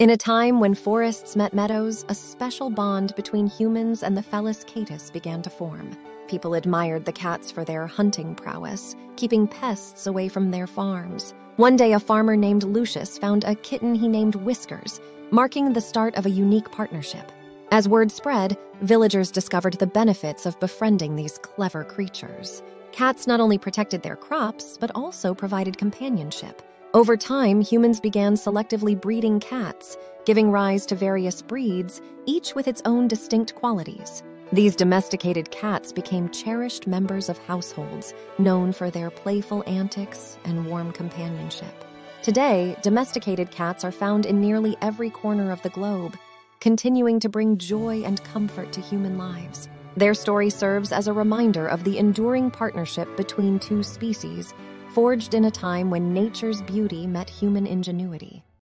In a time when forests met meadows, a special bond between humans and the Felis catus began to form. People admired the cats for their hunting prowess, keeping pests away from their farms. One day, a farmer named Lucius found a kitten he named Whiskers, marking the start of a unique partnership. As word spread, villagers discovered the benefits of befriending these clever creatures. Cats not only protected their crops, but also provided companionship. Over time, humans began selectively breeding cats, giving rise to various breeds, each with its own distinct qualities. These domesticated cats became cherished members of households, known for their playful antics and warm companionship. Today, domesticated cats are found in nearly every corner of the globe, continuing to bring joy and comfort to human lives. Their story serves as a reminder of the enduring partnership between two species, forged in a time when nature's beauty met human ingenuity.